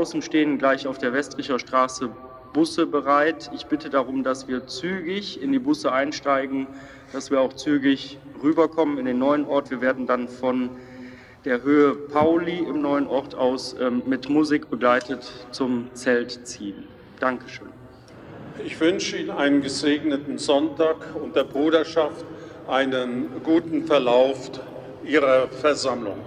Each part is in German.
draußen stehen gleich auf der Westricher Straße Busse bereit. Ich bitte darum, dass wir zügig in die Busse einsteigen, dass wir auch zügig rüberkommen in den neuen Ort. Wir werden dann von der Höhe Pauli im neuen Ort aus ähm, mit Musik begleitet zum Zelt ziehen. Dankeschön. Ich wünsche Ihnen einen gesegneten Sonntag und der Bruderschaft einen guten Verlauf Ihrer Versammlung.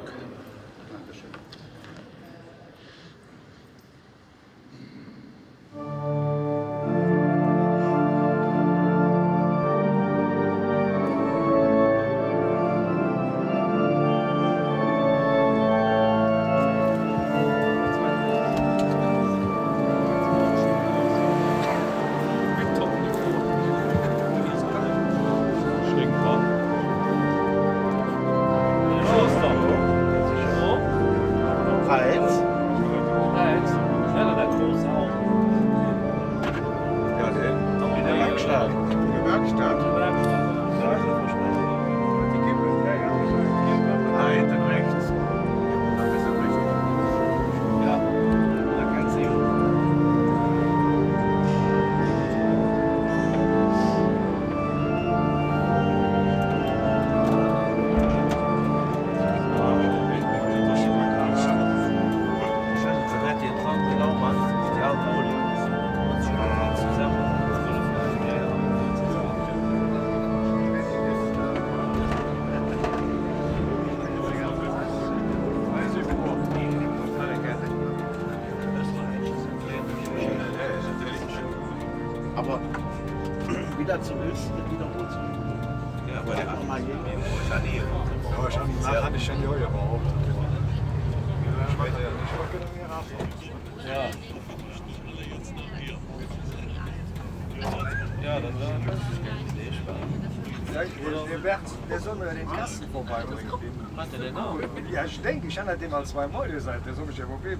Ja, ich denke, ich habe den mal zwei Mal gesagt, der soll mich ja bringen.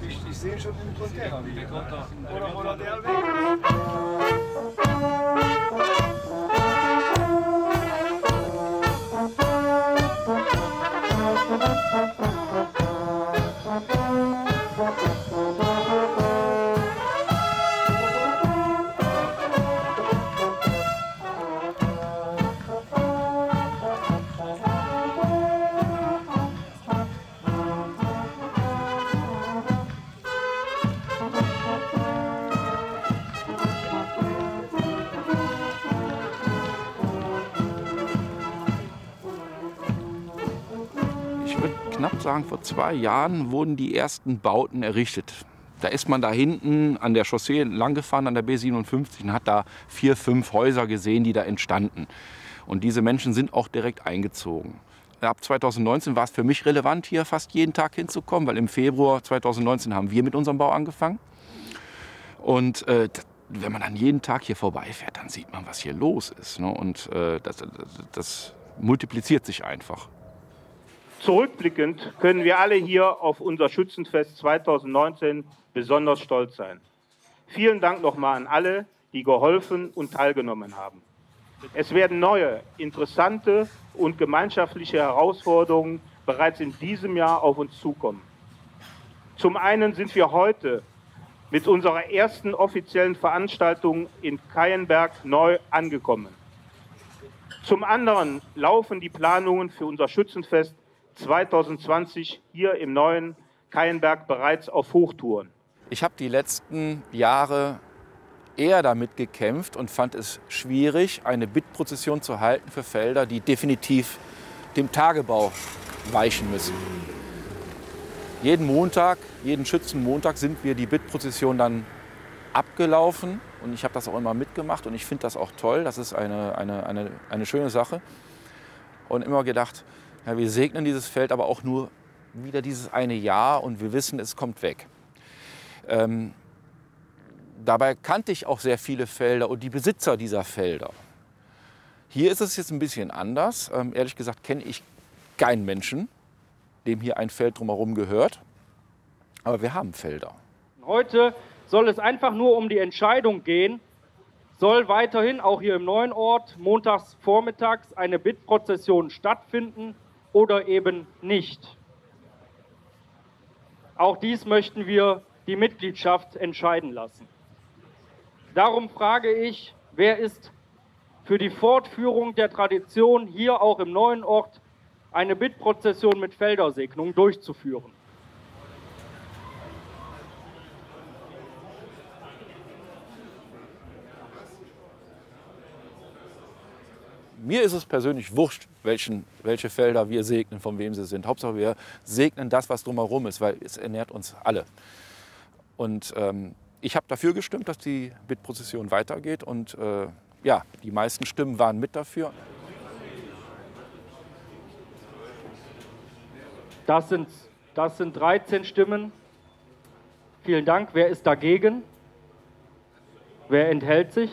Ich, ich sehe schon den Container liegen. Oder, oder der sagen, vor zwei Jahren wurden die ersten Bauten errichtet. Da ist man da hinten an der Chaussee langgefahren, an der B57, und hat da vier, fünf Häuser gesehen, die da entstanden. Und diese Menschen sind auch direkt eingezogen. Ab 2019 war es für mich relevant, hier fast jeden Tag hinzukommen, weil im Februar 2019 haben wir mit unserem Bau angefangen. Und äh, wenn man dann jeden Tag hier vorbeifährt, dann sieht man, was hier los ist. Ne? Und äh, das, das, das multipliziert sich einfach. Zurückblickend können wir alle hier auf unser Schützenfest 2019 besonders stolz sein. Vielen Dank nochmal an alle, die geholfen und teilgenommen haben. Es werden neue, interessante und gemeinschaftliche Herausforderungen bereits in diesem Jahr auf uns zukommen. Zum einen sind wir heute mit unserer ersten offiziellen Veranstaltung in Kayenberg neu angekommen. Zum anderen laufen die Planungen für unser Schützenfest 2020 hier im neuen Kayenberg bereits auf Hochtouren. Ich habe die letzten Jahre eher damit gekämpft und fand es schwierig, eine Bittprozession zu halten für Felder, die definitiv dem Tagebau weichen müssen. Jeden Montag, jeden Schützenmontag sind wir die Bittprozession dann abgelaufen und ich habe das auch immer mitgemacht und ich finde das auch toll. Das ist eine, eine, eine, eine schöne Sache. Und immer gedacht, ja, wir segnen dieses Feld aber auch nur wieder dieses eine Jahr und wir wissen, es kommt weg. Ähm, dabei kannte ich auch sehr viele Felder und die Besitzer dieser Felder. Hier ist es jetzt ein bisschen anders. Ähm, ehrlich gesagt kenne ich keinen Menschen, dem hier ein Feld drumherum gehört. Aber wir haben Felder. Heute soll es einfach nur um die Entscheidung gehen, soll weiterhin auch hier im neuen Ort montags vormittags eine Bittprozession stattfinden oder eben nicht. Auch dies möchten wir die Mitgliedschaft entscheiden lassen. Darum frage ich, wer ist für die Fortführung der Tradition hier auch im neuen Ort eine Bittprozession mit Feldersegnung durchzuführen? Mir ist es persönlich wurscht, welchen, welche Felder wir segnen, von wem sie sind. Hauptsache wir segnen das, was drumherum ist, weil es ernährt uns alle. Und ähm, ich habe dafür gestimmt, dass die Bittprozession weitergeht. Und äh, ja, die meisten Stimmen waren mit dafür. Das sind, das sind 13 Stimmen. Vielen Dank. Wer ist dagegen? Wer enthält sich?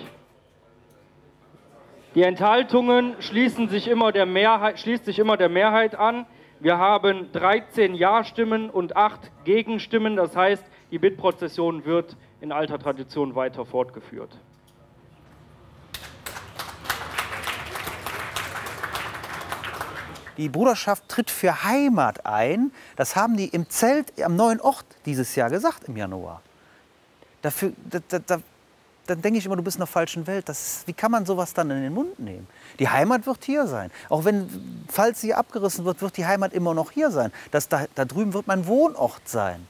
Die Enthaltungen schließen sich immer der Mehrheit, schließt sich immer der Mehrheit an. Wir haben 13 Ja-Stimmen und 8 Gegenstimmen. Das heißt, die Bittprozession wird in alter Tradition weiter fortgeführt. Die Bruderschaft tritt für Heimat ein. Das haben die im Zelt am neuen Ort dieses Jahr gesagt im Januar. Dafür, da, da, dann denke ich immer, du bist in der falschen Welt. Das wie kann man sowas dann in den Mund nehmen? Die Heimat wird hier sein. Auch wenn, falls sie abgerissen wird, wird die Heimat immer noch hier sein. Das, da, da drüben wird mein Wohnort sein.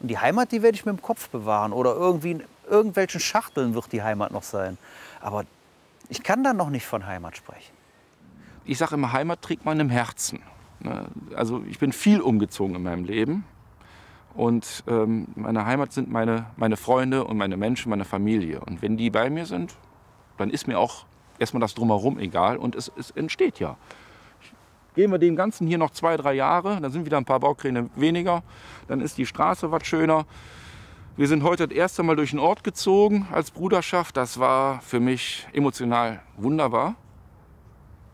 Und die Heimat, die werde ich mir im Kopf bewahren. Oder irgendwie in irgendwelchen Schachteln wird die Heimat noch sein. Aber ich kann da noch nicht von Heimat sprechen. Ich sage immer, Heimat trägt man im Herzen. Ne? Also ich bin viel umgezogen in meinem Leben. Und ähm, meine Heimat sind meine, meine Freunde und meine Menschen, meine Familie. Und wenn die bei mir sind, dann ist mir auch erstmal das Drumherum egal und es, es entsteht ja. Gehen wir dem Ganzen hier noch zwei, drei Jahre, dann sind wieder ein paar Baukräne weniger, dann ist die Straße was schöner. Wir sind heute das erste Mal durch den Ort gezogen als Bruderschaft. Das war für mich emotional wunderbar.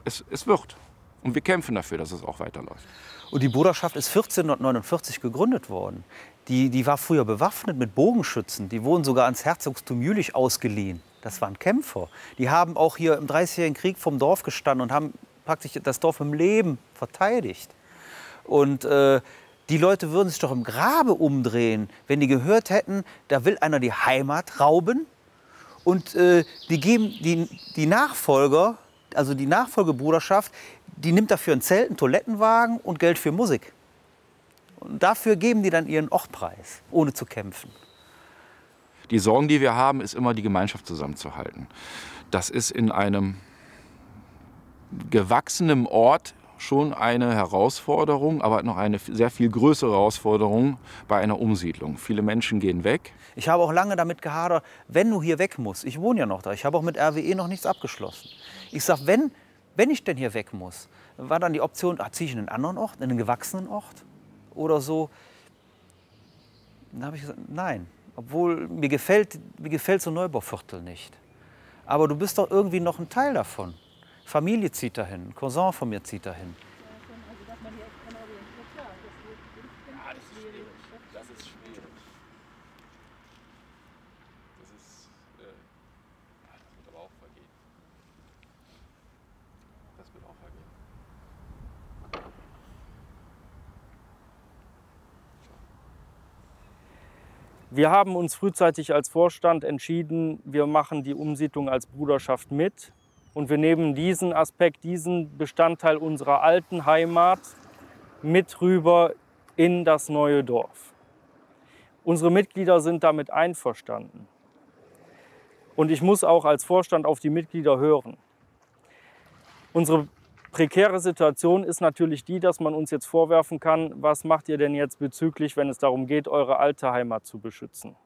Es, es wird. Und wir kämpfen dafür, dass es auch weiterläuft. Und die Bruderschaft ist 1449 gegründet worden. Die, die war früher bewaffnet mit Bogenschützen. Die wurden sogar ans Herzogtum Jülich ausgeliehen. Das waren Kämpfer. Die haben auch hier im Dreißigjährigen Krieg vom Dorf gestanden und haben praktisch das Dorf im Leben verteidigt. Und äh, die Leute würden sich doch im Grabe umdrehen, wenn die gehört hätten, da will einer die Heimat rauben. Und äh, die geben die, die Nachfolger, also die Nachfolgebruderschaft, die nimmt dafür ein Zelt, einen Toilettenwagen und Geld für Musik. Und dafür geben die dann ihren Ortpreis, ohne zu kämpfen. Die Sorgen, die wir haben, ist immer die Gemeinschaft zusammenzuhalten. Das ist in einem gewachsenen Ort schon eine Herausforderung, aber noch eine sehr viel größere Herausforderung bei einer Umsiedlung. Viele Menschen gehen weg. Ich habe auch lange damit gehadert, wenn du hier weg musst, ich wohne ja noch da, ich habe auch mit RWE noch nichts abgeschlossen. Ich sage, wenn wenn ich denn hier weg muss, war dann die Option, ah, ziehe ich in einen anderen Ort, in einen gewachsenen Ort oder so. Dann habe ich gesagt, nein, obwohl mir gefällt, mir gefällt so Neubauviertel nicht. Aber du bist doch irgendwie noch ein Teil davon. Familie zieht dahin, Cousin von mir zieht dahin. Wir haben uns frühzeitig als Vorstand entschieden, wir machen die Umsiedlung als Bruderschaft mit und wir nehmen diesen Aspekt, diesen Bestandteil unserer alten Heimat mit rüber in das neue Dorf. Unsere Mitglieder sind damit einverstanden. Und ich muss auch als Vorstand auf die Mitglieder hören. Unsere prekäre Situation ist natürlich die, dass man uns jetzt vorwerfen kann, was macht ihr denn jetzt bezüglich, wenn es darum geht, eure alte Heimat zu beschützen.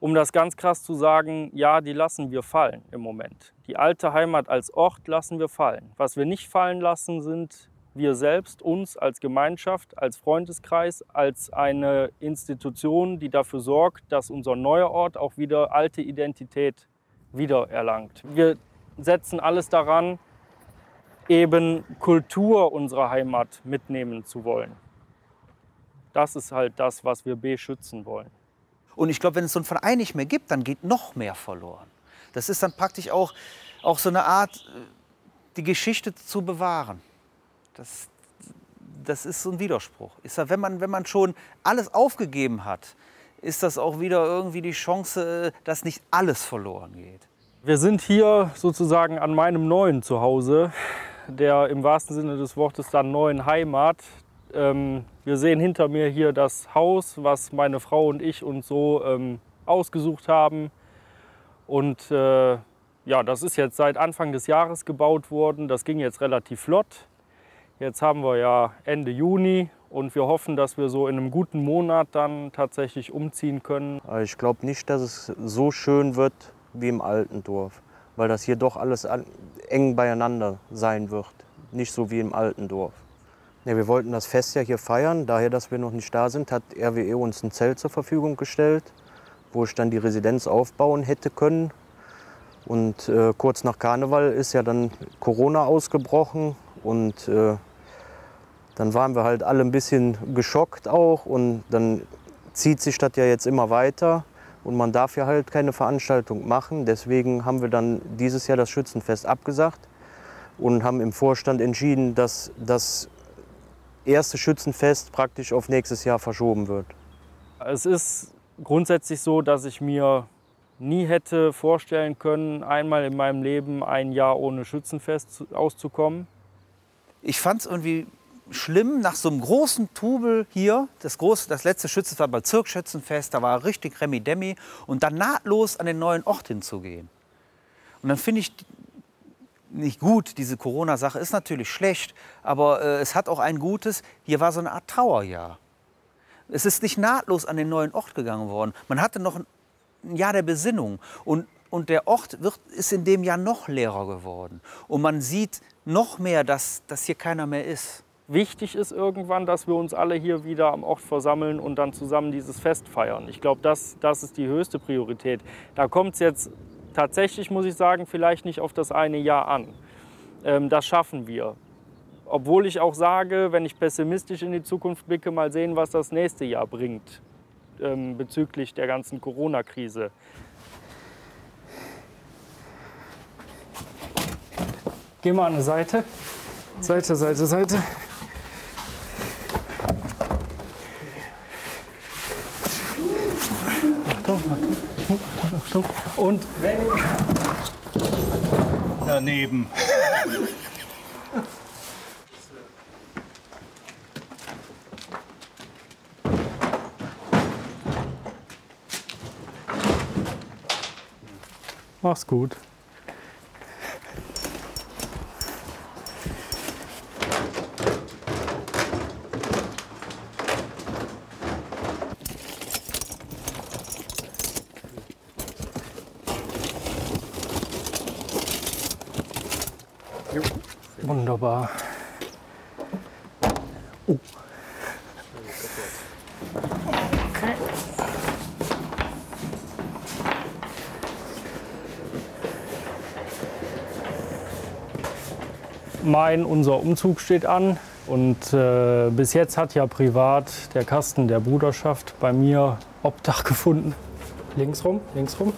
Um das ganz krass zu sagen, ja, die lassen wir fallen im Moment. Die alte Heimat als Ort lassen wir fallen. Was wir nicht fallen lassen, sind wir selbst, uns als Gemeinschaft, als Freundeskreis, als eine Institution, die dafür sorgt, dass unser neuer Ort auch wieder alte Identität wiedererlangt. Wir setzen alles daran, eben Kultur unserer Heimat mitnehmen zu wollen. Das ist halt das, was wir beschützen wollen. Und ich glaube, wenn es so einen Verein nicht mehr gibt, dann geht noch mehr verloren. Das ist dann praktisch auch, auch so eine Art, äh, die Geschichte zu bewahren. Das, das ist so ein Widerspruch. Ist ja, wenn, man, wenn man schon alles aufgegeben hat, ist das auch wieder irgendwie die Chance, dass nicht alles verloren geht. Wir sind hier sozusagen an meinem neuen Zuhause, der im wahrsten Sinne des Wortes dann neuen Heimat. Ähm, wir sehen hinter mir hier das Haus, was meine Frau und ich uns so ähm, ausgesucht haben. Und äh, ja, das ist jetzt seit Anfang des Jahres gebaut worden. Das ging jetzt relativ flott. Jetzt haben wir ja Ende Juni und wir hoffen, dass wir so in einem guten Monat dann tatsächlich umziehen können. Ich glaube nicht, dass es so schön wird wie im alten Dorf, weil das hier doch alles eng beieinander sein wird. Nicht so wie im alten Dorf. Ja, wir wollten das Fest ja hier feiern. Daher, dass wir noch nicht da sind, hat RWE uns ein Zelt zur Verfügung gestellt, wo ich dann die Residenz aufbauen hätte können. Und äh, kurz nach Karneval ist ja dann Corona ausgebrochen und äh, dann waren wir halt alle ein bisschen geschockt auch und dann zieht sich das ja jetzt immer weiter und man darf ja halt keine Veranstaltung machen. Deswegen haben wir dann dieses Jahr das Schützenfest abgesagt und haben im Vorstand entschieden, dass das erste Schützenfest praktisch auf nächstes Jahr verschoben wird. Es ist grundsätzlich so, dass ich mir nie hätte vorstellen können, einmal in meinem Leben ein Jahr ohne Schützenfest auszukommen. Ich fand es irgendwie schlimm, nach so einem großen Tubel hier, das, große, das letzte Schützenfest war Bezirksschützenfest, da war richtig Remi-Demi und dann nahtlos an den neuen Ort hinzugehen. Und dann finde ich nicht gut, diese Corona-Sache ist natürlich schlecht, aber äh, es hat auch ein Gutes, hier war so eine Art Trauerjahr. Es ist nicht nahtlos an den neuen Ort gegangen worden. Man hatte noch ein, ein Jahr der Besinnung und, und der Ort wird, ist in dem Jahr noch leerer geworden. Und man sieht noch mehr, dass, dass hier keiner mehr ist wichtig ist irgendwann, dass wir uns alle hier wieder am Ort versammeln und dann zusammen dieses Fest feiern. Ich glaube, das, das ist die höchste Priorität. Da kommt es jetzt tatsächlich, muss ich sagen, vielleicht nicht auf das eine Jahr an. Ähm, das schaffen wir. Obwohl ich auch sage, wenn ich pessimistisch in die Zukunft blicke, mal sehen, was das nächste Jahr bringt ähm, bezüglich der ganzen Corona-Krise. Geh mal an die Seite. Seite, Seite, Seite. Und daneben. Mach's gut. Wunderbar. Oh. Okay. Mein, unser Umzug steht an. Und äh, bis jetzt hat ja privat der Kasten der Bruderschaft bei mir Obdach gefunden. Links rum, links rum.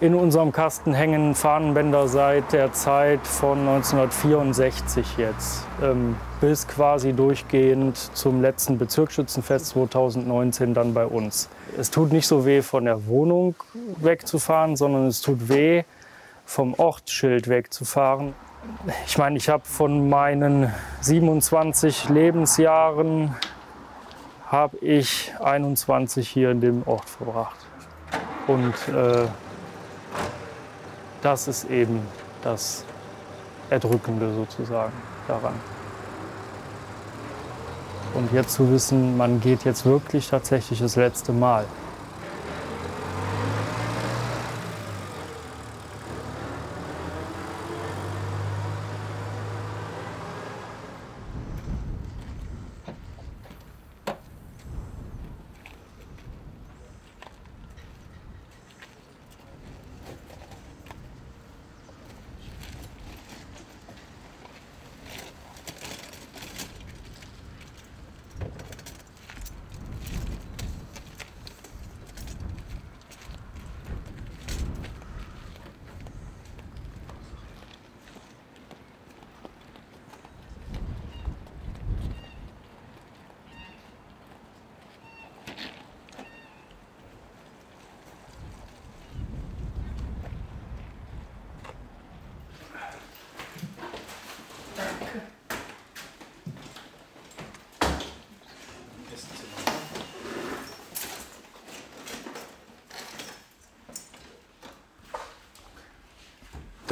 In unserem Kasten hängen Fahnenbänder seit der Zeit von 1964 jetzt, ähm, bis quasi durchgehend zum letzten Bezirksschützenfest 2019 dann bei uns. Es tut nicht so weh, von der Wohnung wegzufahren, sondern es tut weh, vom Ortsschild wegzufahren. Ich meine, ich habe von meinen 27 Lebensjahren habe ich 21 hier in dem Ort verbracht. Und äh, das ist eben das Erdrückende sozusagen daran. Und jetzt zu wissen, man geht jetzt wirklich tatsächlich das letzte Mal.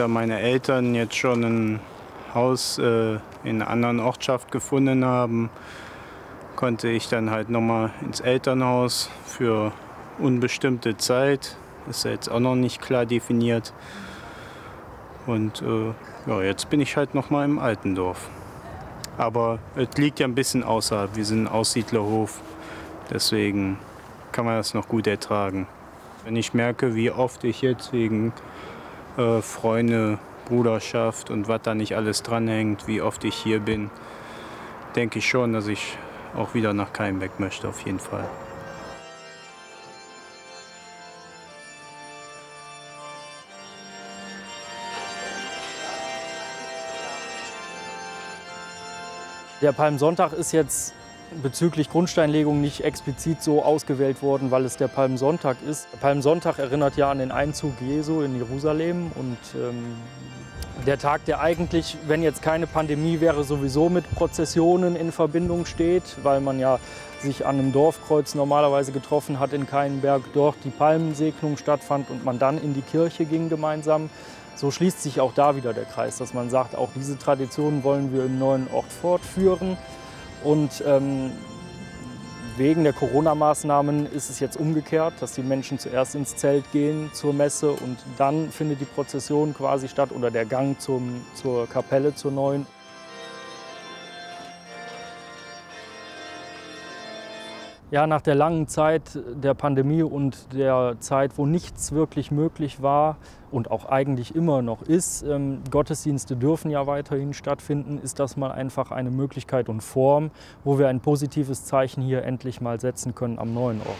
Da meine Eltern jetzt schon ein Haus äh, in einer anderen Ortschaft gefunden haben, konnte ich dann halt nochmal ins Elternhaus für unbestimmte Zeit. Ist ja jetzt auch noch nicht klar definiert. Und äh, ja, jetzt bin ich halt nochmal im Altendorf. Aber es liegt ja ein bisschen außerhalb. Wir sind ein Aussiedlerhof. Deswegen kann man das noch gut ertragen. Wenn ich merke, wie oft ich jetzt wegen äh, Freunde, Bruderschaft und was da nicht alles dranhängt, wie oft ich hier bin, denke ich schon, dass ich auch wieder nach Keimbeck möchte, auf jeden Fall. Der Palmsonntag ist jetzt bezüglich Grundsteinlegung nicht explizit so ausgewählt worden, weil es der Palmsonntag ist. Palmsonntag erinnert ja an den Einzug Jesu in Jerusalem und ähm, der Tag, der eigentlich, wenn jetzt keine Pandemie wäre, sowieso mit Prozessionen in Verbindung steht, weil man ja sich an einem Dorfkreuz normalerweise getroffen hat in Keinberg, dort die Palmensegnung stattfand und man dann in die Kirche ging gemeinsam. So schließt sich auch da wieder der Kreis, dass man sagt, auch diese Tradition wollen wir im neuen Ort fortführen. Und ähm, wegen der Corona-Maßnahmen ist es jetzt umgekehrt, dass die Menschen zuerst ins Zelt gehen zur Messe und dann findet die Prozession quasi statt oder der Gang zum, zur Kapelle zur neuen. Ja, nach der langen Zeit der Pandemie und der Zeit, wo nichts wirklich möglich war und auch eigentlich immer noch ist, ähm, Gottesdienste dürfen ja weiterhin stattfinden, ist das mal einfach eine Möglichkeit und Form, wo wir ein positives Zeichen hier endlich mal setzen können am neuen Ort.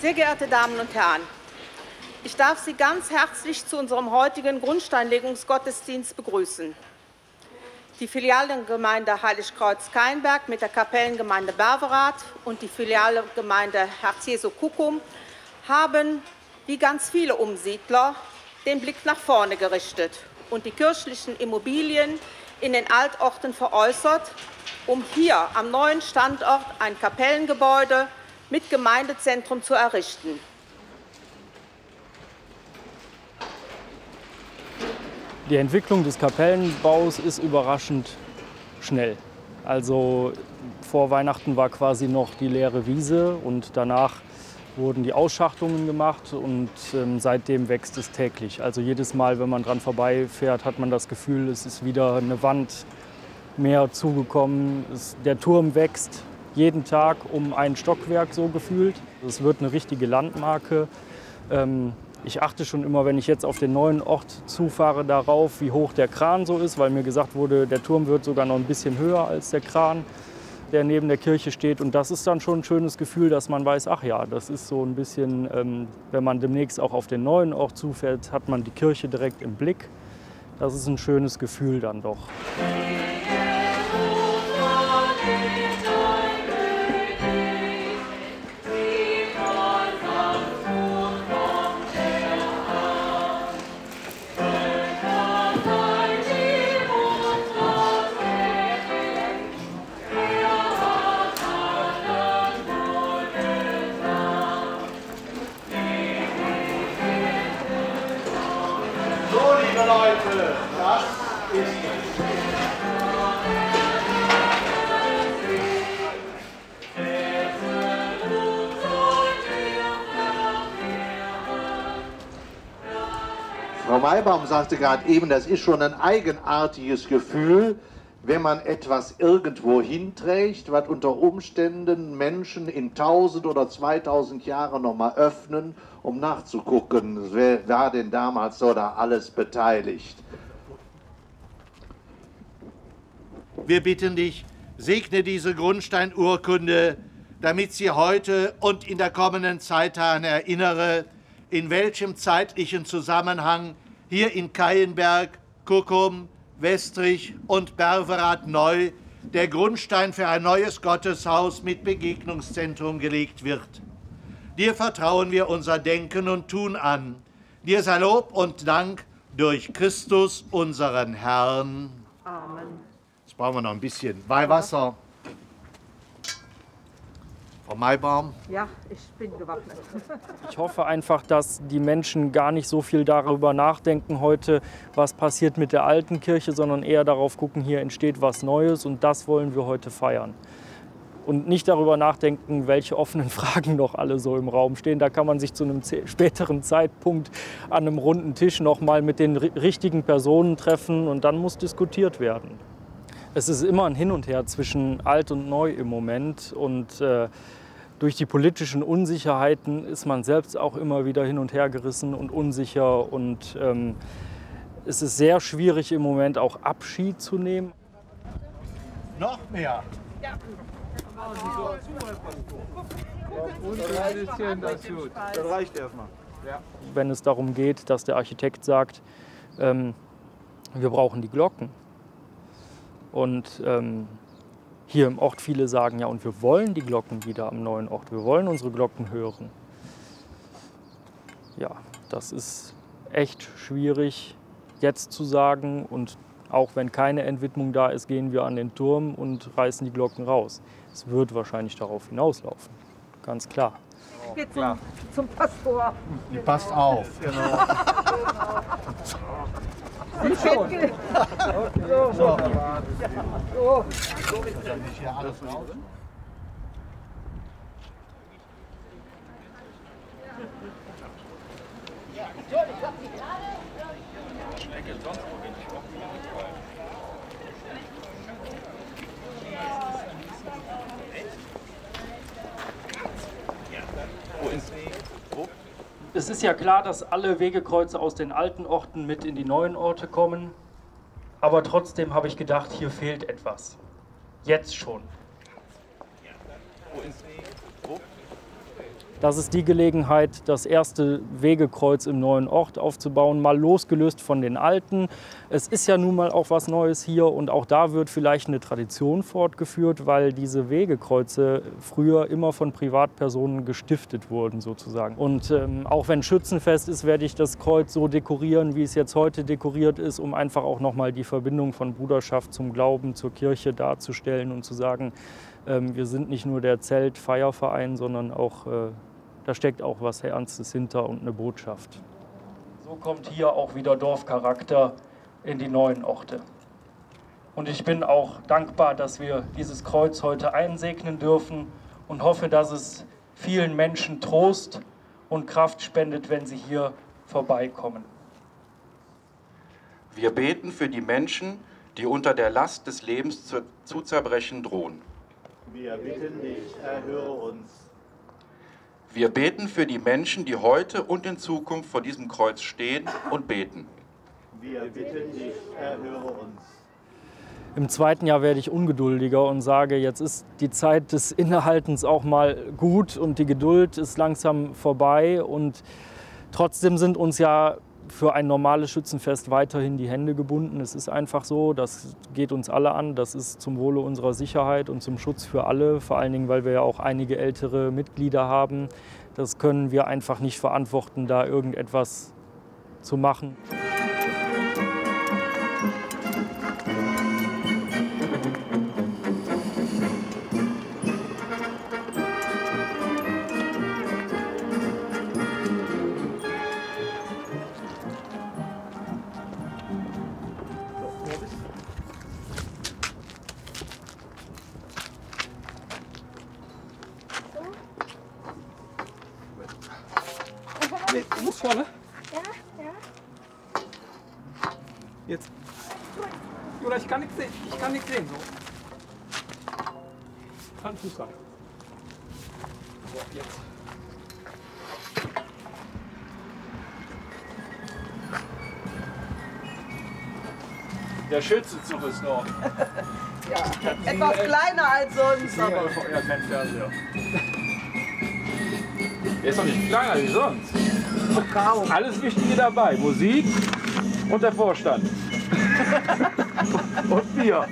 Sehr geehrte Damen und Herren, ich darf Sie ganz herzlich zu unserem heutigen Grundsteinlegungsgottesdienst begrüßen. Die Filialgemeinde Heiligkreuz-Keinberg mit der Kapellengemeinde Berverath und die Filialgemeinde Herz Jesu Kuckum haben, wie ganz viele Umsiedler, den Blick nach vorne gerichtet und die kirchlichen Immobilien in den Altorten veräußert, um hier am neuen Standort ein Kapellengebäude mit Gemeindezentrum zu errichten. Die Entwicklung des Kapellenbaus ist überraschend schnell. Also vor Weihnachten war quasi noch die leere Wiese und danach wurden die Ausschachtungen gemacht und ähm, seitdem wächst es täglich. Also jedes Mal, wenn man dran vorbeifährt, hat man das Gefühl, es ist wieder eine Wand mehr zugekommen. Es, der Turm wächst jeden Tag um ein Stockwerk so gefühlt. Es wird eine richtige Landmarke. Ähm, ich achte schon immer, wenn ich jetzt auf den neuen Ort zufahre, darauf, wie hoch der Kran so ist, weil mir gesagt wurde, der Turm wird sogar noch ein bisschen höher als der Kran, der neben der Kirche steht. Und das ist dann schon ein schönes Gefühl, dass man weiß, ach ja, das ist so ein bisschen, ähm, wenn man demnächst auch auf den neuen Ort zufährt, hat man die Kirche direkt im Blick. Das ist ein schönes Gefühl dann doch. Das ist Frau Maybaum sagte gerade eben, das ist schon ein eigenartiges Gefühl, wenn man etwas irgendwo hinträgt, was unter Umständen Menschen in 1000 oder 2000 Jahren nochmal öffnen, um nachzugucken, wer war denn damals so da alles beteiligt. Wir bitten dich, segne diese Grundsteinurkunde, damit sie heute und in der kommenden Zeit daran erinnere, in welchem zeitlichen Zusammenhang hier in Keienberg, Kuckum, Westrich und Berverath neu der Grundstein für ein neues Gotteshaus mit Begegnungszentrum gelegt wird. Dir vertrauen wir unser Denken und Tun an. Dir sei Lob und Dank durch Christus, unseren Herrn. Amen. Jetzt brauchen wir noch ein bisschen Weihwasser. Frau Maibaum. Ja, ich bin gewappnet. Ich hoffe einfach, dass die Menschen gar nicht so viel darüber nachdenken heute, was passiert mit der alten Kirche, sondern eher darauf gucken, hier entsteht was Neues und das wollen wir heute feiern. Und nicht darüber nachdenken, welche offenen Fragen noch alle so im Raum stehen. Da kann man sich zu einem späteren Zeitpunkt an einem runden Tisch noch mal mit den richtigen Personen treffen und dann muss diskutiert werden. Es ist immer ein Hin und Her zwischen alt und neu im Moment und äh, durch die politischen Unsicherheiten ist man selbst auch immer wieder hin und her gerissen und unsicher. Und ähm, es ist sehr schwierig im Moment auch Abschied zu nehmen. Noch mehr. Ja. Das reicht erstmal. Wenn es darum geht, dass der Architekt sagt, ähm, wir brauchen die Glocken. Und ähm, hier im Ort viele sagen, ja, und wir wollen die Glocken wieder am neuen Ort, wir wollen unsere Glocken hören. Ja, das ist echt schwierig jetzt zu sagen und auch wenn keine Entwidmung da ist, gehen wir an den Turm und reißen die Glocken raus. Es wird wahrscheinlich darauf hinauslaufen, ganz klar. Ich gehe zum, zum Pastor. Ihr passt auf. Genau. Sie schon. So. So. So. Nicht hier alles raus. Es ist ja klar, dass alle Wegekreuze aus den alten Orten mit in die neuen Orte kommen. Aber trotzdem habe ich gedacht, hier fehlt etwas. Jetzt schon. Das ist die Gelegenheit, das erste Wegekreuz im neuen Ort aufzubauen, mal losgelöst von den alten. Es ist ja nun mal auch was Neues hier und auch da wird vielleicht eine Tradition fortgeführt, weil diese Wegekreuze früher immer von Privatpersonen gestiftet wurden sozusagen. Und ähm, auch wenn Schützenfest ist, werde ich das Kreuz so dekorieren, wie es jetzt heute dekoriert ist, um einfach auch nochmal die Verbindung von Bruderschaft zum Glauben, zur Kirche darzustellen und zu sagen, ähm, wir sind nicht nur der Zelt-Feierverein, sondern auch äh, da steckt auch was Ernstes hinter und eine Botschaft. So kommt hier auch wieder Dorfcharakter in die neuen Orte. Und ich bin auch dankbar, dass wir dieses Kreuz heute einsegnen dürfen und hoffe, dass es vielen Menschen Trost und Kraft spendet, wenn sie hier vorbeikommen. Wir beten für die Menschen, die unter der Last des Lebens zu, zu zerbrechen drohen. Wir bitten dich, erhöre uns. Wir beten für die Menschen, die heute und in Zukunft vor diesem Kreuz stehen und beten. Wir bitten dich, erhöre uns. Im zweiten Jahr werde ich ungeduldiger und sage, jetzt ist die Zeit des Innehaltens auch mal gut und die Geduld ist langsam vorbei. Und trotzdem sind uns ja für ein normales Schützenfest weiterhin die Hände gebunden. Es ist einfach so, das geht uns alle an. Das ist zum Wohle unserer Sicherheit und zum Schutz für alle, vor allen Dingen, weil wir ja auch einige ältere Mitglieder haben. Das können wir einfach nicht verantworten, da irgendetwas zu machen. Hand, Fuß ran. So, jetzt. Der Schützenzug ist noch. ja. Etwas kleiner als sonst, aber. Ja, kein Fernseher. Der ist doch nicht kleiner wie sonst. Alles Wichtige dabei. Musik und der Vorstand. und Bier.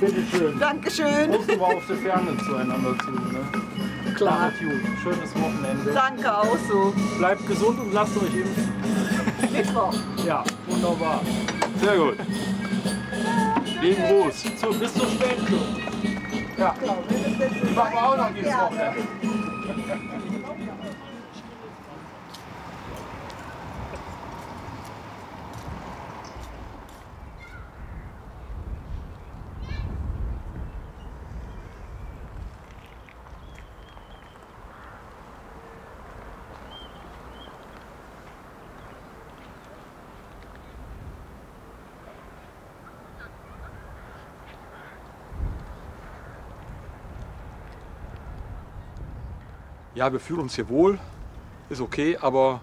Bitte schön. Dankeschön. Mussten wir auf der Ferne zueinander zu. Ne? Klar. Gut. Schönes Wochenende. Danke auch so. Bleibt gesund und lasst euch impfen. Mittwoch. Ja, wunderbar. Sehr gut. Lieben Gruß. So, bis zur Spätstunde. Ja. Die machen wir auch noch dieses Wochenende. Ja, wir fühlen uns hier wohl, ist okay, aber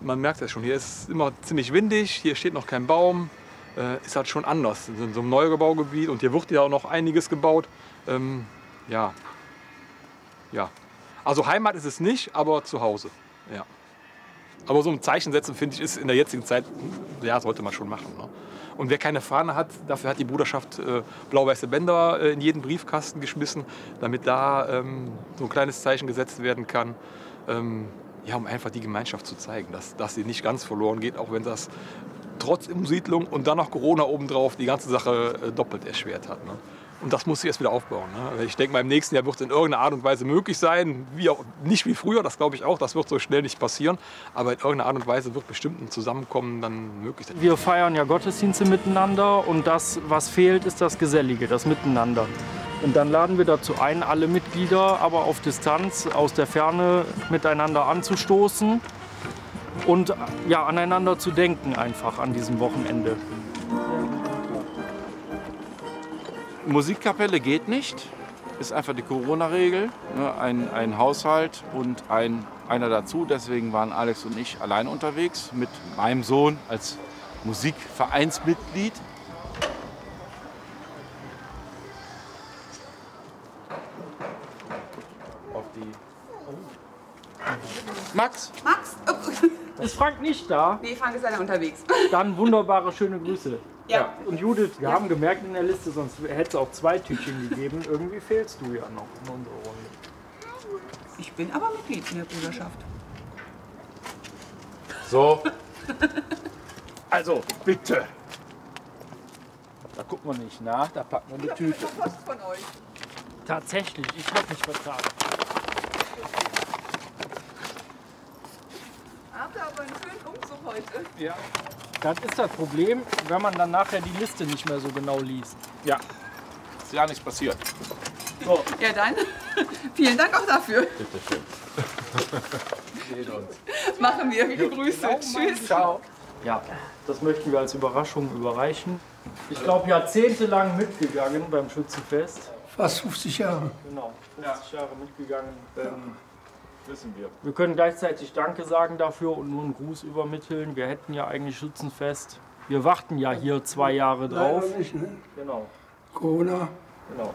man merkt es schon, hier ist immer ziemlich windig, hier steht noch kein Baum, äh, ist halt schon anders in so einem Neubaugebiet und hier wird ja auch noch einiges gebaut. Ähm, ja, ja. Also Heimat ist es nicht, aber zu Hause, ja. Aber so ein Zeichen setzen, finde ich, ist in der jetzigen Zeit, ja, sollte man schon machen. Ne? Und wer keine Fahne hat, dafür hat die Bruderschaft äh, blau-weiße Bänder äh, in jeden Briefkasten geschmissen, damit da ähm, so ein kleines Zeichen gesetzt werden kann. Ähm, ja, um einfach die Gemeinschaft zu zeigen, dass, dass sie nicht ganz verloren geht, auch wenn das trotz Umsiedlung und dann noch Corona obendrauf die ganze Sache äh, doppelt erschwert hat. Ne? Und das muss sich erst wieder aufbauen. Ne? Ich denke mal, im nächsten Jahr wird es in irgendeiner Art und Weise möglich sein. Wie auch, nicht wie früher, das glaube ich auch, das wird so schnell nicht passieren. Aber in irgendeiner Art und Weise wird bestimmt ein Zusammenkommen dann möglich sein. Wir feiern ja Gottesdienste miteinander und das, was fehlt, ist das Gesellige, das Miteinander. Und dann laden wir dazu ein, alle Mitglieder aber auf Distanz aus der Ferne miteinander anzustoßen und ja, aneinander zu denken einfach an diesem Wochenende. Musikkapelle geht nicht, ist einfach die Corona-Regel. Ne? Ein, ein Haushalt und ein, einer dazu. Deswegen waren Alex und ich allein unterwegs mit meinem Sohn als Musikvereinsmitglied. Auf die. Max? Max? Ist Frank nicht da? Nee, Frank ist leider unterwegs. Dann wunderbare, schöne Grüße. Ja. Und Judith, wir haben gemerkt in der Liste, sonst hätte es auch zwei Tütchen gegeben. Irgendwie fehlst du ja noch in unserer Runde. Ich bin aber Mitglied in der Bruderschaft. So. Also, bitte. Da guckt man nicht nach, da packt man die Tüte. Post von euch. Tatsächlich, ich habe mich vertragen. Habt ihr aber einen schönen Umzug heute. Ja. Das ist das Problem, wenn man dann nachher die Liste nicht mehr so genau liest. Ja, ist ja nichts passiert. So. Ja, dann vielen Dank auch dafür. Bitte schön. Sehen uns. Machen wir. Viele Grüße. Tschüss. Ciao. Ja, das möchten wir als Überraschung überreichen. Ich glaube, jahrzehntelang mitgegangen beim Schützenfest. Fast 50 Jahre. Genau, 50 Jahre mitgegangen. Ähm, Wissen wir. wir können gleichzeitig Danke sagen dafür und nur einen Gruß übermitteln. Wir hätten ja eigentlich Schützenfest. Wir warten ja hier zwei Jahre drauf. Leider nicht, ne? Genau, Corona. genau.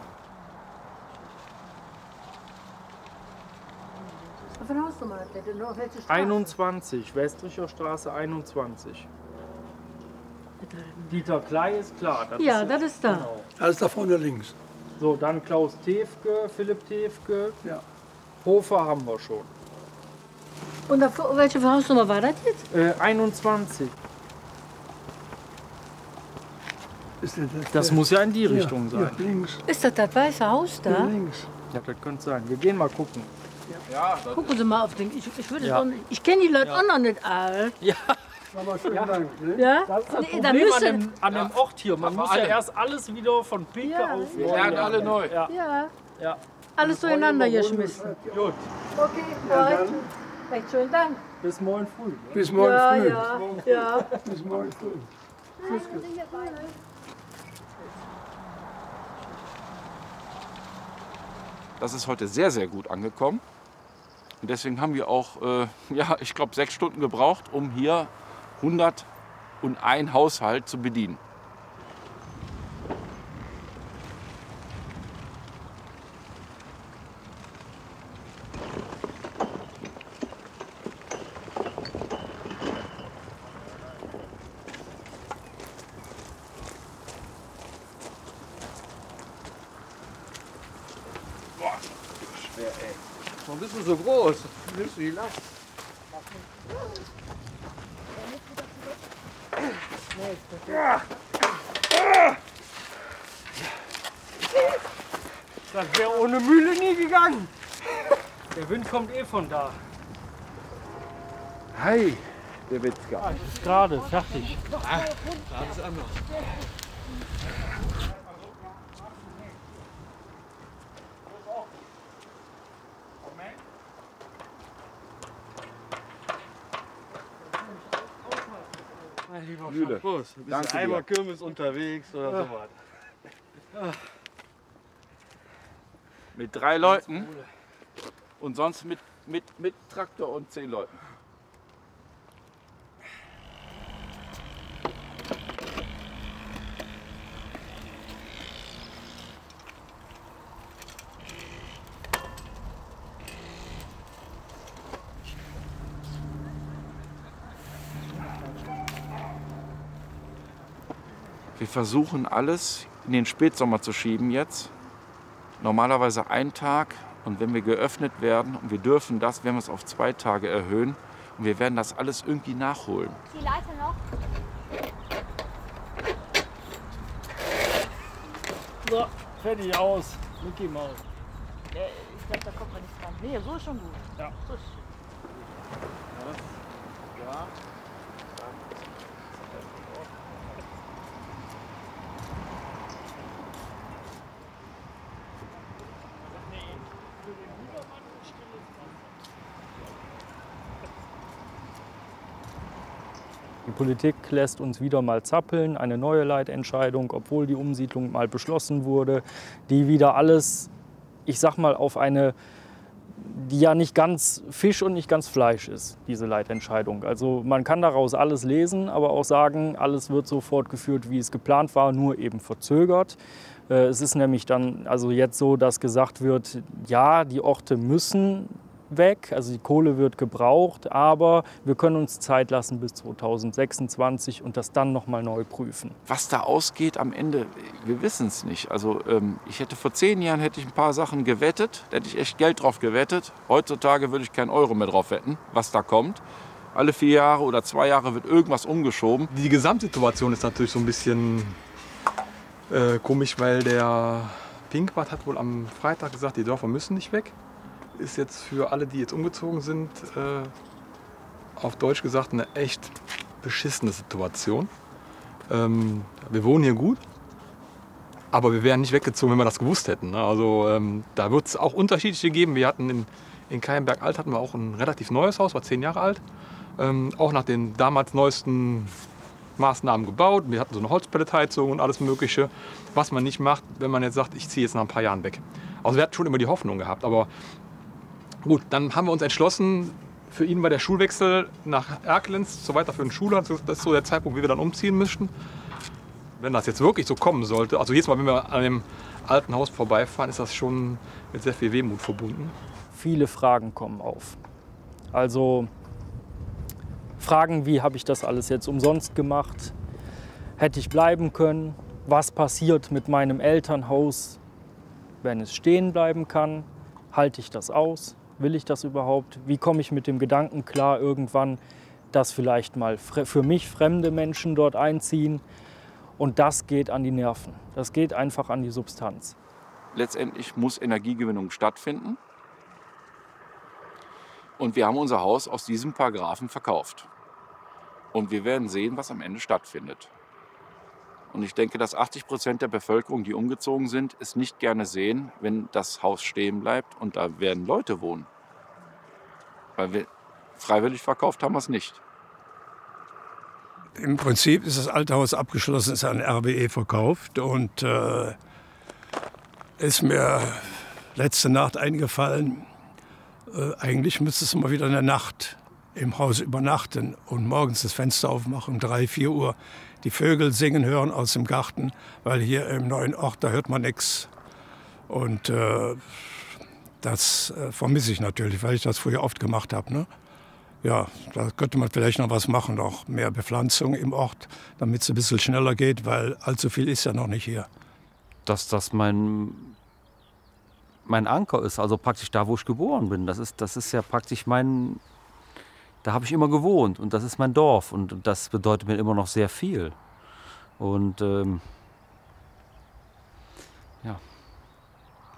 Eine Hausnummer hat der? Welche Straße? 21, Westricher Straße 21. Dieter Klei ist klar. Ja, das ist da. Genau. Alles da vorne links. So, dann Klaus Tefke, Philipp Tefke. Ja. Hofer haben wir schon. Und davor, welche Hausnummer war das jetzt? Äh, 21. Ist das, Das muss ja in die Richtung sein. Hier, links. Ist das das weiße Haus da? Hier links. Ja, das könnte sein. Wir gehen mal gucken. Ja, Gucken Sie mal auf den. Ich, ich, Ja. nicht- ich kenne die Leute Ja. auch noch nicht alt. Ja. Aber schönen Dank. Ne? Ja? Das ist das Nee, an, dem, an dem Ort hier. Man muss ja erst alles wieder von Pike Ja, auf. Wir lernen alle neu. Ja. Ja, ja. Alles durcheinander geschmissen. Gut. Okay, recht, recht schönen Dank. Bis morgen früh. Bis morgen ja, früh. Ja, ja. Bis morgen früh. Das ist heute sehr, sehr gut angekommen. Und deswegen haben wir auch, äh, ja, ich glaube, sechs Stunden gebraucht, um hier 101 Haushalt zu bedienen. Schwer, ey. Warum bist du so groß? Nimmst du die Last? Das wäre ohne Mühle nie gegangen. Der Wind kommt eh von da. Hi, der Witzka. Ah, ist gerade fertig. Ah, gerade ist anders. Mein Schaffus, bist Danke du dir. einmal Kirmes unterwegs oder Ja. sowas? Mit drei Leuten und sonst mit, mit, mit Traktor und zehn Leuten. Versuchen alles in den Spätsommer zu schieben jetzt. Normalerweise ein Tag und wenn wir geöffnet werden und wir dürfen das, werden wir es auf zwei Tage erhöhen und wir werden das alles irgendwie nachholen. Die Leiter noch? So, fertig aus. Mickey Maus. Ich glaube, da kommt man nicht dran. Nee, so ist schon gut. Ja. So ist Ja. Politik lässt uns wieder mal zappeln, eine neue Leitentscheidung, obwohl die Umsiedlung mal beschlossen wurde, die wieder alles, ich sag mal, auf eine, die ja nicht ganz Fisch und nicht ganz Fleisch ist, diese Leitentscheidung. Also man kann daraus alles lesen, aber auch sagen, alles wird so fortgeführt, wie es geplant war, nur eben verzögert. Äh, Es ist nämlich dann also jetzt so, dass gesagt wird, ja, die Orte müssen weg, also die Kohle wird gebraucht, aber wir können uns Zeit lassen bis 2026 und das dann noch mal neu prüfen. Was da ausgeht am Ende, wir wissen es nicht. Also ähm, ich hätte vor zehn Jahren hätte ich ein paar Sachen gewettet, da hätte ich echt Geld drauf gewettet. Heutzutage würde ich keinen Euro mehr drauf wetten, was da kommt. Alle vier Jahre oder zwei Jahre wird irgendwas umgeschoben. Die Gesamtsituation ist natürlich so ein bisschen äh, komisch, weil der Pinkwart hat wohl am Freitag gesagt, die Dörfer müssen nicht weg. Ist jetzt für alle, die jetzt umgezogen sind, äh, auf Deutsch gesagt eine echt beschissene Situation. Ähm, wir wohnen hier gut, aber wir wären nicht weggezogen, wenn wir das gewusst hätten. ne? Also ähm, da wird es auch unterschiedliche geben. Wir hatten in, in Keienberg Alt hatten wir auch ein relativ neues Haus, war zehn Jahre alt. Ähm, auch nach den damals neuesten Maßnahmen gebaut. Wir hatten so eine Holzpelletheizung und alles Mögliche, was man nicht macht, wenn man jetzt sagt, ich ziehe jetzt nach ein paar Jahren weg. Also wir hatten schon immer die Hoffnung gehabt, aber gut, dann haben wir uns entschlossen, für ihn war der Schulwechsel nach Erkelenz zur weiterführenden Schule. Das ist so der Zeitpunkt, wie wir dann umziehen müssten. Wenn das jetzt wirklich so kommen sollte, also jedes Mal, wenn wir an dem alten Haus vorbeifahren, ist das schon mit sehr viel Wehmut verbunden. Viele Fragen kommen auf. Also Fragen, wie habe ich das alles jetzt umsonst gemacht? Hätte ich bleiben können? Was passiert mit meinem Elternhaus, wenn es stehen bleiben kann? Halte ich das aus? Will ich das überhaupt? Wie komme ich mit dem Gedanken klar irgendwann, dass vielleicht mal für mich fremde Menschen dort einziehen? Und das geht an die Nerven. Das geht einfach an die Substanz. Letztendlich muss Energiegewinnung stattfinden. Und wir haben unser Haus aus diesem Paragraphen verkauft. Und wir werden sehen, was am Ende stattfindet. Und ich denke, dass 80 Prozent der Bevölkerung, die umgezogen sind, es nicht gerne sehen, wenn das Haus stehen bleibt und da werden Leute wohnen. Weil wir freiwillig verkauft haben wir es nicht. Im Prinzip ist das alte Haus abgeschlossen, ist an RWE verkauft und äh, ist mir letzte Nacht eingefallen, äh, eigentlich müsstest du mal wieder eine Nacht im Haus übernachten und morgens das Fenster aufmachen um drei, vier Uhr, die Vögel singen hören aus dem Garten, weil hier im neuen Ort, da hört man nichts. Und äh, das äh, vermisse ich natürlich, weil ich das früher oft gemacht habe. Ne? Ja, da könnte man vielleicht noch was machen, noch mehr Bepflanzung im Ort, damit es ein bisschen schneller geht, weil allzu viel ist ja noch nicht hier. dass das mein, mein Anker ist, also praktisch da, wo ich geboren bin. Das ist, das ist ja praktisch mein, da habe ich immer gewohnt und das ist mein Dorf und das bedeutet mir immer noch sehr viel. Und ähm, ja,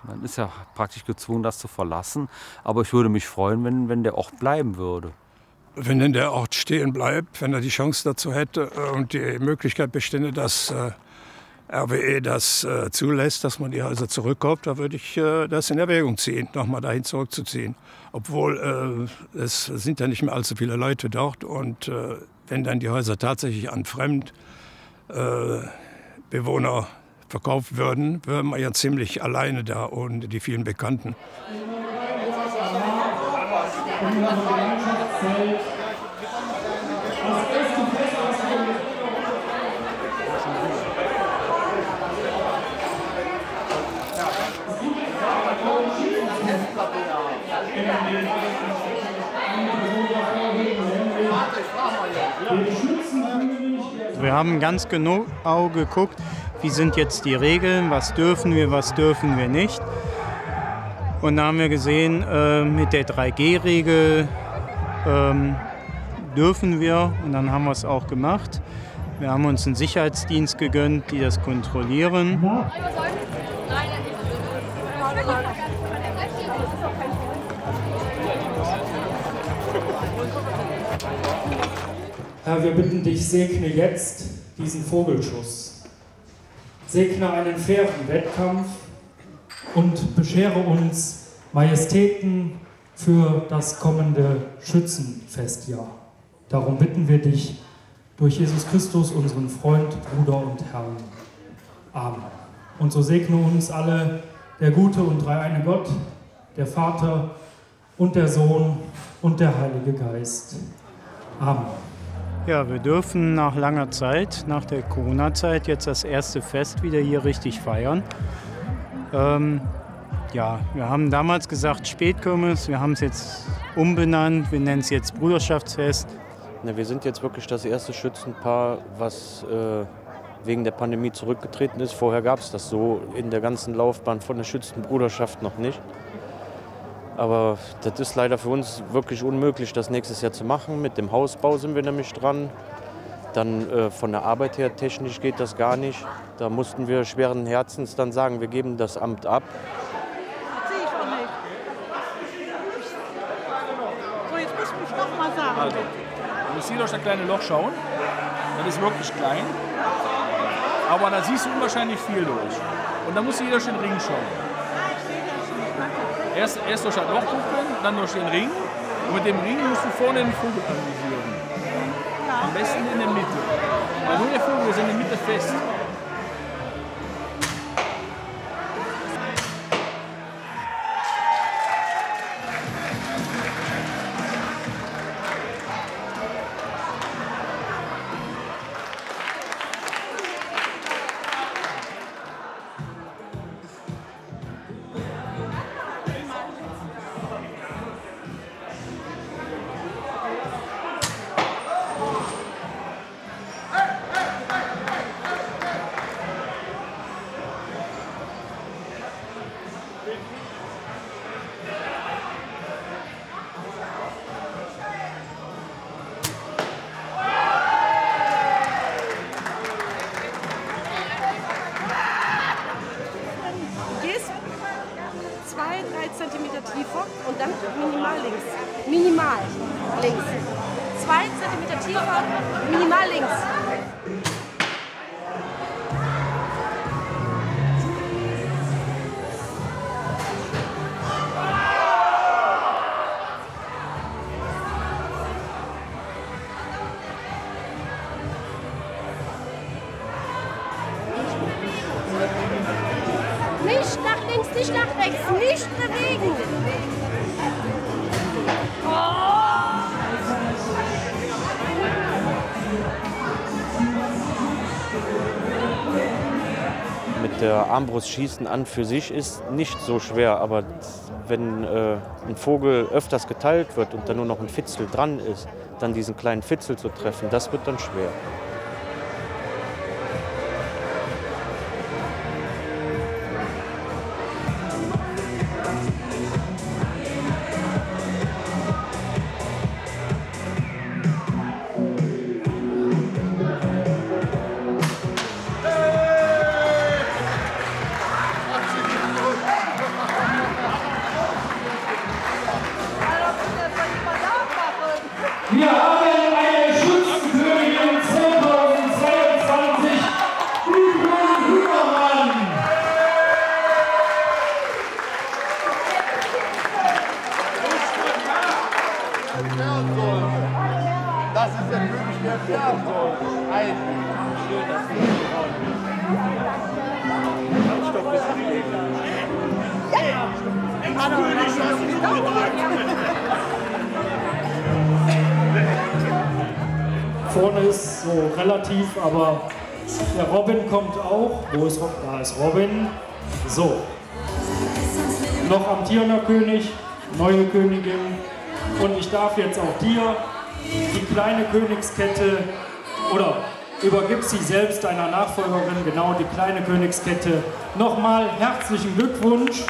Man ist ja praktisch gezwungen, das zu verlassen. Aber ich würde mich freuen, wenn, wenn der Ort bleiben würde. Wenn denn der Ort stehen bleibt, wenn er die Chance dazu hätte äh, und die Möglichkeit bestände, dass äh, RWE das äh, zulässt, dass man die Häuser zurückkauft, da würde ich äh, das in Erwägung ziehen, nochmal dahin zurückzuziehen. Obwohl äh, es sind ja nicht mehr allzu viele Leute dort und äh, wenn dann die Häuser tatsächlich an Fremdbewohner verkauft würden, wären wir ja ziemlich alleine da ohne die vielen Bekannten. Wir haben ganz genau geguckt, wie sind jetzt die Regeln, was dürfen wir, was dürfen wir nicht. Und da haben wir gesehen, äh, mit der 3G-Regel ähm, dürfen wir und dann haben wir es auch gemacht. Wir haben uns einen Sicherheitsdienst gegönnt, die das kontrollieren. Herr, wir bitten dich, segne jetzt diesen Vogelschuss. Segne einen fairen Wettkampf und beschere uns Majestäten für das kommende Schützenfestjahr. Darum bitten wir dich durch Jesus Christus, unseren Freund, Bruder und Herrn. Amen. Und so segne uns alle der gute und dreieine Gott, der Vater und der Sohn und der Heilige Geist. Amen. Ja, wir dürfen nach langer Zeit, nach der Corona-Zeit, jetzt das erste Fest wieder hier richtig feiern. Ähm, ja, wir haben damals gesagt Spätkirmes, wir haben es jetzt umbenannt, wir nennen es jetzt Bruderschaftsfest. Na, wir sind jetzt wirklich das erste Schützenpaar, was äh, wegen der Pandemie zurückgetreten ist. Vorher gab es das so in der ganzen Laufbahn von der Schützenbruderschaft noch nicht. Aber das ist leider für uns wirklich unmöglich, das nächstes Jahr zu machen. Mit dem Hausbau sind wir nämlich dran. Dann äh, von der Arbeit her technisch geht das gar nicht. Da mussten wir schweren Herzens dann sagen, wir geben das Amt ab. So, jetzt musst du mich noch mal sagen. Also, müsst hier durch das kleine Loch schauen. Das ist wirklich klein. Aber da siehst du unwahrscheinlich viel durch. Und da muss jeder durch den Ring schauen. Erst, erst durch das Loch gucken, dann durch den Ring. Und mit dem Ring musst du vorne den Vogel analysieren. Am besten in der Mitte. Weil nur der Vogel ist in der Mitte fest. Der Armbrust schießen an für sich ist nicht so schwer, aber wenn äh, ein Vogel öfters geteilt wird und dann nur noch ein Fitzel dran ist, dann diesen kleinen Fitzel zu treffen, das wird dann schwer. Wo ist Robin? Da ist Robin. So. Noch amtierender König, neue Königin. Und ich darf jetzt auch dir die kleine Königskette oder übergib sie selbst deiner Nachfolgerin, genau die kleine Königskette. Nochmal herzlichen Glückwunsch.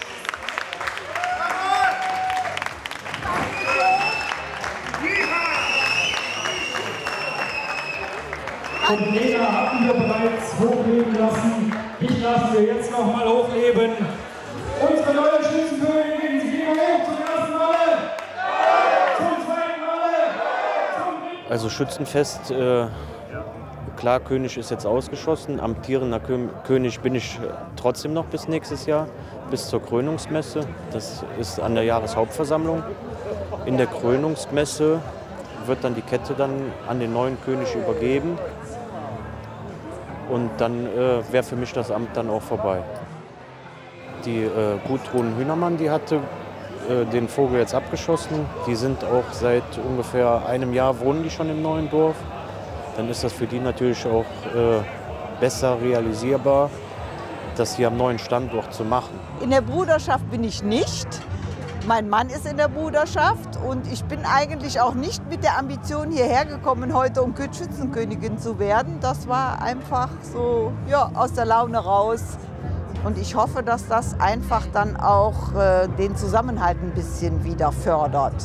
Und Lena hatten wir bereits hochleben lassen. Ich lassen wir jetzt nochmal hochleben. Unsere neue Schützenkönigin, sie geht hoch zum ersten Mal. Zum zweiten Mal. Also Schützenfest, äh, klar, König ist jetzt ausgeschossen. Amtierender Kö König bin ich äh, trotzdem noch bis nächstes Jahr, bis zur Krönungsmesse. Das ist an der Jahreshauptversammlung. In der Krönungsmesse wird dann die Kette dann an den neuen König übergeben. Und dann äh, wäre für mich das Amt dann auch vorbei. Die äh, Gudrun Hühnermann, die hatte äh, den Vogel jetzt abgeschossen. Die sind auch seit ungefähr einem Jahr wohnen die schon im neuen Dorf. Dann ist das für die natürlich auch äh, besser realisierbar, das hier am neuen Standort zu machen. In der Bruderschaft bin ich nicht. Mein Mann ist in der Bruderschaft und ich bin eigentlich auch nicht mit der Ambition hierher gekommen, heute um Schützenkönigin zu werden. Das war einfach so ja, aus der Laune raus. Und ich hoffe, dass das einfach dann auch äh, den Zusammenhalt ein bisschen wieder fördert.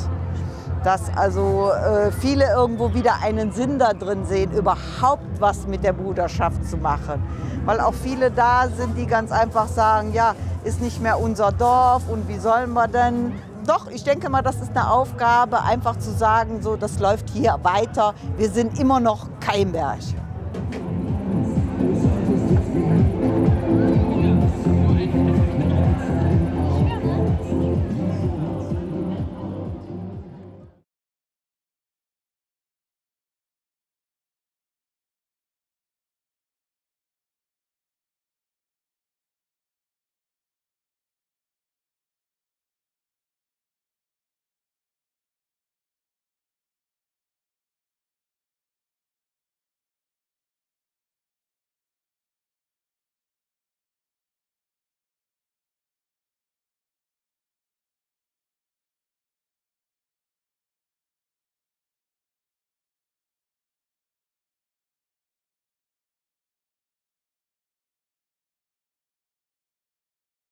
Dass also äh, viele irgendwo wieder einen Sinn da drin sehen, überhaupt was mit der Bruderschaft zu machen. Weil auch viele da sind, die ganz einfach sagen, ja, ist nicht mehr unser Dorf und wie sollen wir denn? Doch, ich denke mal, das ist eine Aufgabe, einfach zu sagen, so, das läuft hier weiter. Wir sind immer noch Keimberg.